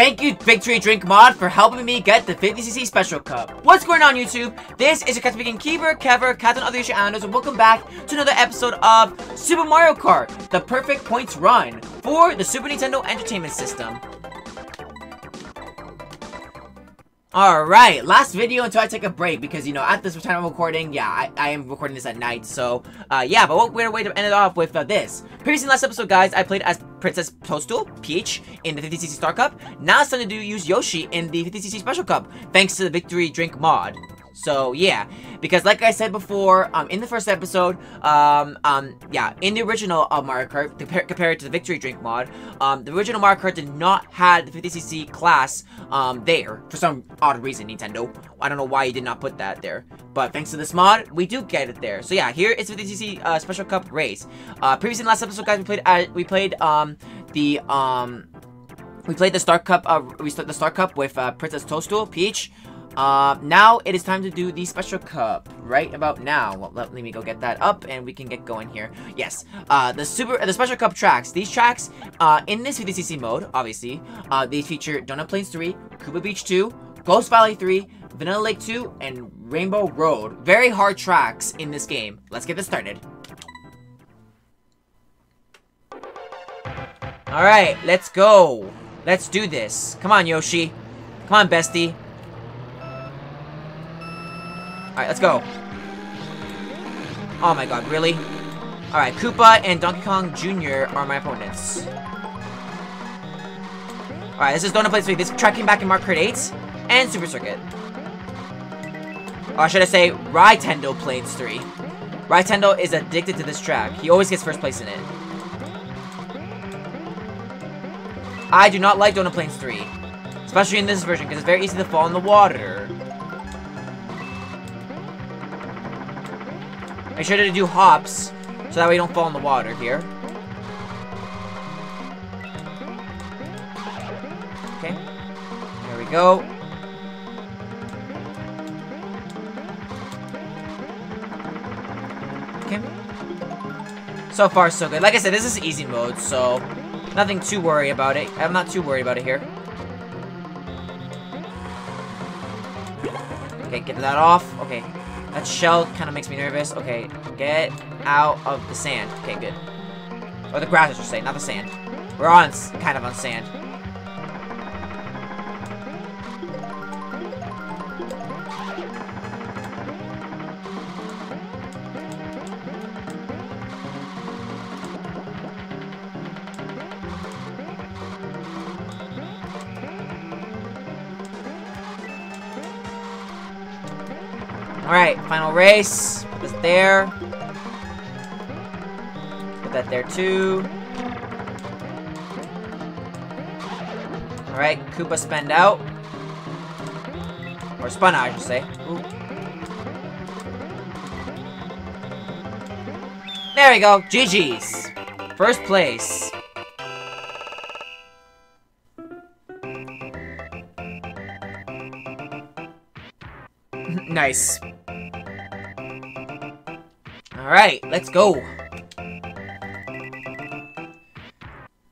Thank you, Victory Drink Mod, for helping me get the 50cc Special Cup. What's going on, YouTube? This is your Captain Vegan Keeper, Kever, Captain Other Yoshi Islanders, and welcome back to another episode of Super Mario Kart, the perfect points run for the Super Nintendo Entertainment System. Alright, last video until I take a break because, you know, at this time of recording, yeah, I, I am recording this at night, so, uh, yeah, but what better way to end it off with uh, this. Previously in last episode, guys, I played as Princess Toadstool, Peach, in the 50cc Star Cup. Now it's time to do use Yoshi in the 50cc Special Cup, thanks to the Victory Drink mod. So, yeah, because like I said before, um, in the first episode, um, um, yeah, in the original uh, Mario Kart, compare, compared to the Victory Drink mod, um, the original Mario Kart did not have the 50cc class, um, there, for some odd reason, Nintendo. I don't know why you did not put that there, but thanks to this mod, we do get it there. So yeah, here is 50cc, uh, Special Cup race. Uh, previously in the last episode, guys, we played, uh, we played, um, the, um, we played the Star Cup, uh, we started the Star Cup with, uh, Princess Toadstool, Peach, uh, now it is time to do the special cup. Right about now. Well, let, let, me go get that up and we can get going here. Yes. Uh, the super, the special cup tracks. These tracks, uh, in this 50cc mode, obviously, uh, they feature Donut Plains 3, Koopa Beach 2, Ghost Valley 3, Vanilla Lake 2, and Rainbow Road. Very hard tracks in this game. Let's get this started. Alright, let's go. Let's do this. Come on, Yoshi. Come on, bestie. Alright, let's go. Oh my god, really? Alright, Koopa and Donkey Kong Jr. are my opponents. Alright, this is Donut Plains 3. This is tracking back in Mario Kart 8 and Super Circuit. Or should I say, Rytendo Plains 3. Rytendo is addicted to this track. He always gets first place in it. I do not like Donut Plains 3. Especially in this version, because it's very easy to fall in the water. Make sure to do hops, so that way you don't fall in the water here. Okay. There we go. Okay. So far, so good. Like I said, this is easy mode, so nothing to worry about it. I'm not too worried about it here. Okay, get that off. Okay, that shell kind of makes me nervous. Okay, get out of the sand. Okay, good. Or the grass, I should say, not the sand. We're on, kind of on sand. Alright, final race. Put this there. Put that there too. Alright, Koopa spend out. Or spun out, I should say. Ooh. There we go. GG's. First place. nice. Alright, let's go.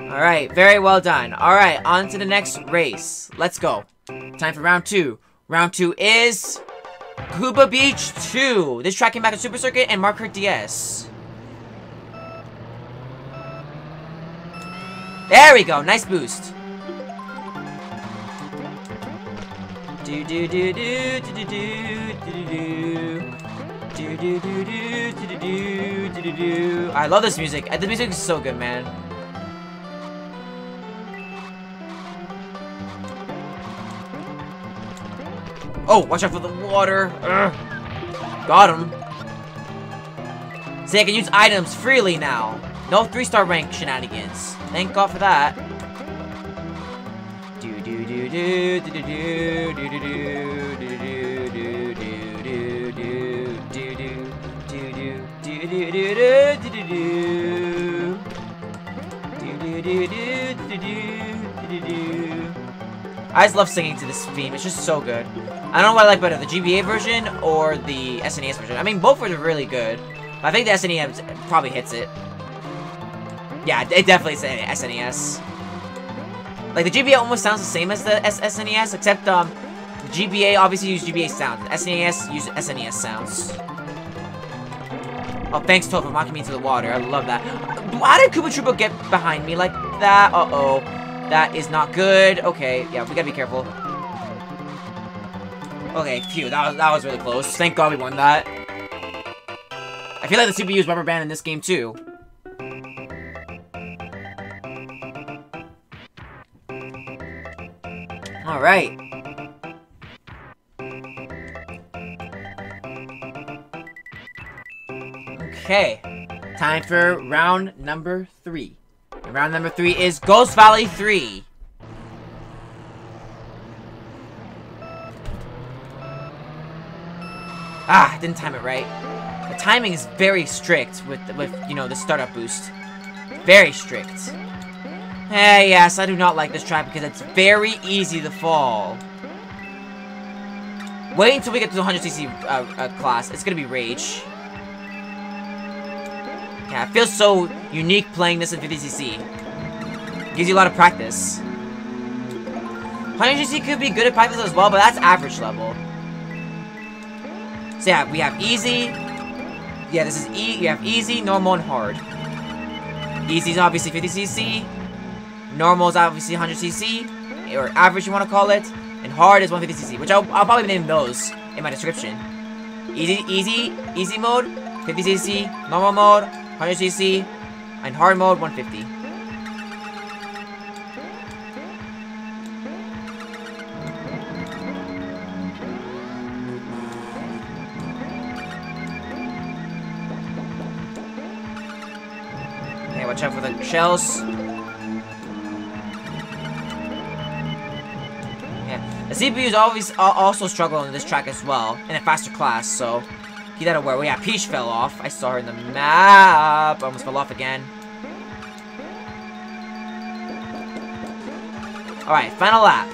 Alright, very well done. Alright, on to the next race. Let's go. Time for round two. Round two is... Koopa Beach 2. This tracking back to Super Circuit and Mario Kart DS. There we go. Nice boost. Do do do do do do do do do I love this music. The music is so good, man. Oh, watch out for the water. Ugh. Got him. See, I can use items freely now. No three-star rank shenanigans. Thank God for that. Do do do do do do do do do I just love singing to this theme. It's just so good. I don't know what I like better, the GBA version or the SNES version. I mean, both are really good. I think the SNES probably hits it. Yeah, it definitely is SNES. Like, the GBA almost sounds the same as the S SNES, except, um, GBA obviously use GBA sounds. SNES use SNES sounds. Oh, thanks, Toad, for knocking me into the water. I love that. Why did Koopa Troopa get behind me like that? Uh-oh. That is not good. Okay, yeah, we gotta be careful. Okay, phew, that was, that was really close. Thank God we won that. I feel like the CPU is rubber band in this game, too. Alright. Okay. Time for round number three. Round number three is Ghost Valley 3. Ah, didn't time it right. The timing is very strict with, with you know, the startup boost. Very strict. Eh, yes, I do not like this track because it's very easy to fall. Wait until we get to the 100cc uh, uh, class. It's gonna be rage. Yeah, it feels so unique playing this in 50cc. Gives you a lot of practice. 100cc could be good at practice as well, but that's average level. So yeah, we have easy. Yeah, this is E. You have easy, normal, and hard. Easy is obviously 50cc. Normal is obviously 100cc, or average you want to call it. And hard is 150cc, which I'll, I'll probably name those in my description. Easy, easy, easy mode, 50cc, normal mode, 100cc, and hard mode 150. Okay, watch out for the shells. Yeah, the is always also struggling on this track as well, in a faster class, so Keep that aware. Well, yeah, Peach fell off. I saw her in the map. Almost fell off again. Alright, final lap.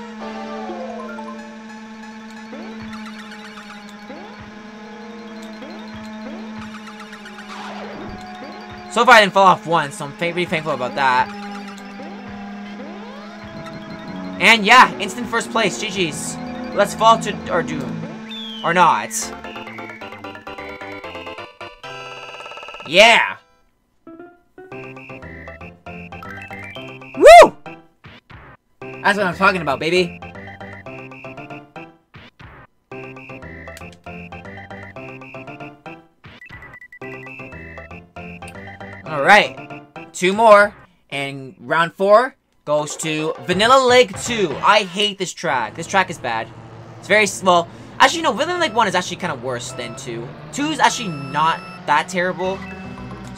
So far I didn't fall off once, so I'm pretty thankful about that. And yeah, instant first place, GG's. Let's fall to our doom. Or not. Yeah! Woo! That's what I'm talking about, baby. Alright. Two more. And round four goes to Vanilla Lake 2. I hate this track. This track is bad. It's very slow. Actually, no, Vanilla Lake 1 is actually kind of worse than 2. 2 is actually not that terrible.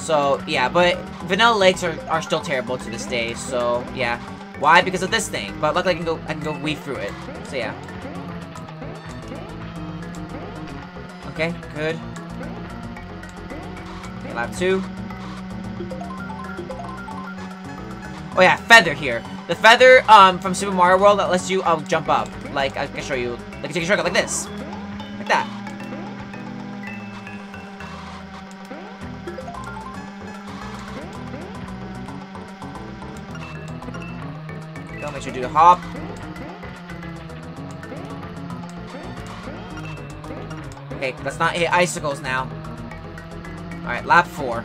So, yeah, but Vanilla Lakes are, are still terrible to this day, so, yeah. Why? Because of this thing. But luckily I can go I can go weave through it. So yeah. Okay, good. Okay, lap two. Oh yeah, feather here. The feather um from Super Mario World that lets you um jump up. Like I can show you. Like take a shortcut like this. Like that. Make sure to do the hop. Okay, let's not hit icicles now. Alright, lap four.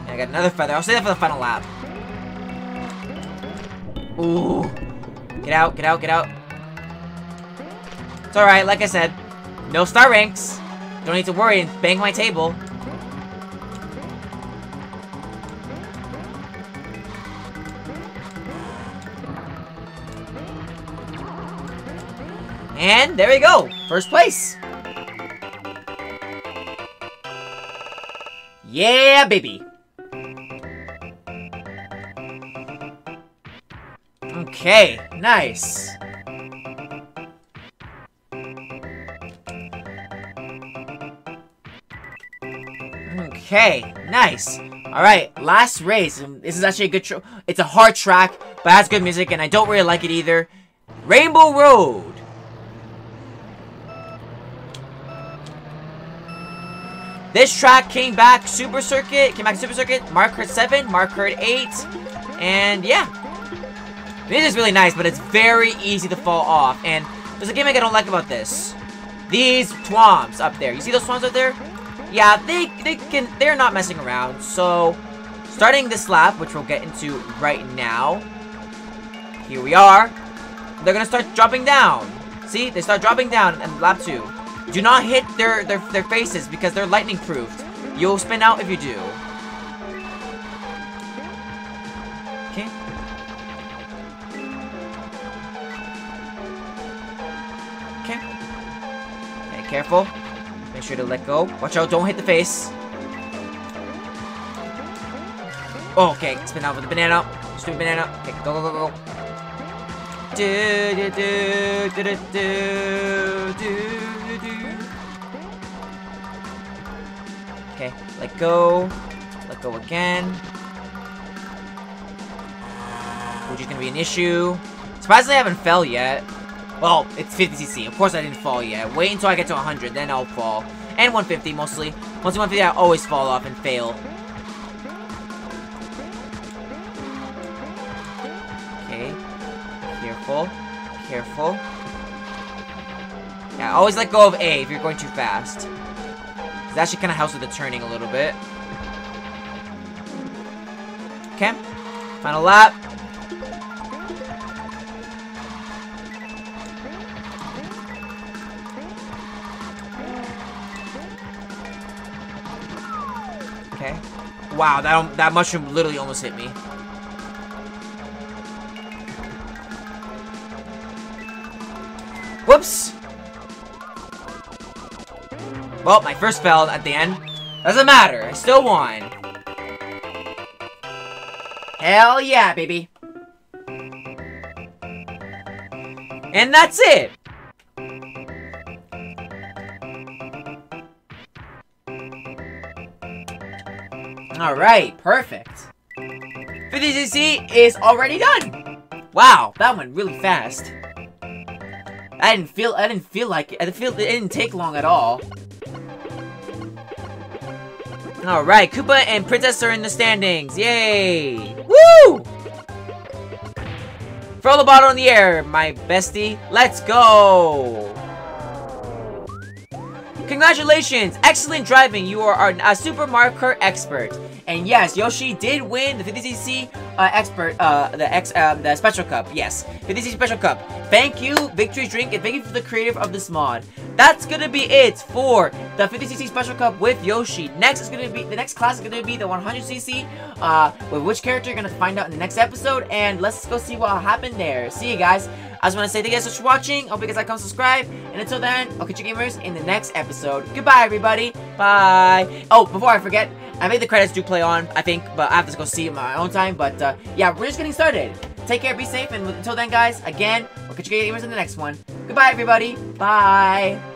And I got another feather. I'll save that for the final lap. Ooh. Get out, get out, get out. It's alright, like I said. No star ranks. Don't need to worry and bang my table. And there we go. First place. Yeah, baby. Okay, nice. Okay, nice. Alright, last race. Um, this is actually a good It's a hard track, but has good music, and I don't really like it either. Rainbow Road. This track came back Super Circuit, came back Super Circuit, Mario Kart 7, Mario Kart 8, and yeah. This is really nice, but it's very easy to fall off, and there's a gimmick I don't like about this. These Thwomps up there. You see those Thwomps up there? Yeah, they, they can, they're not messing around, so starting this lap, which we'll get into right now, here we are, they're gonna start dropping down. See, they start dropping down in lap 2. Do not hit their, their, their faces because they're lightning proofed. You'll spin out if you do. Okay. Okay. Okay, careful. Make sure to let go. Watch out, don't hit the face. Oh, okay, spin out with the banana. Stupid banana. Okay, go, go, go, go. Do, do, do, do, do, do. Okay, let go. Let go again. Uh, which is gonna be an issue. Surprisingly, I haven't fell yet. Well, it's 50cc. Of course I didn't fall yet. Wait until I get to 100, then I'll fall. And 150, mostly. Mostly 150, I always fall off and fail. Okay. Careful. Careful. Yeah, always let go of A if you're going too fast. That actually kind of helps with the turning a little bit. Okay. Final lap. Okay. Wow, that that mushroom literally almost hit me. Whoops! Well, my first fell at the end. Doesn't matter, I still won. Hell yeah, baby. And that's it! Alright, perfect. 50cc is already done! Wow, that went really fast. I didn't feel I didn't feel like it. I didn't feel it didn't take long at all. Alright, Koopa and Princess are in the standings. Yay! Woo! Throw the bottle in the air, my bestie. Let's go! Congratulations! Excellent driving! You are a Super Mario Kart expert. And yes, Yoshi did win the 50cc uh, expert, uh, the X, um, the Special Cup. Yes, 50cc Special Cup. Thank you, Victory Drink, and thank you for the creative of this mod. That's gonna be it for the 50cc Special Cup with Yoshi. Next is gonna be the next class is gonna be the 100cc. Uh, with which character you're gonna find out in the next episode, and let's go see what happened there. See you guys. I just want to say thank you guys so much for watching. Hope you guys like, comment, subscribe. And until then, I'll catch you gamers in the next episode. Goodbye, everybody. Bye. Oh, before I forget, I think the credits do play on, I think, but I have to go see my own time. But uh, yeah, we're just getting started. Take care, be safe, and until then, guys, again, we'll catch you gamers in the next one. Goodbye, everybody. Bye.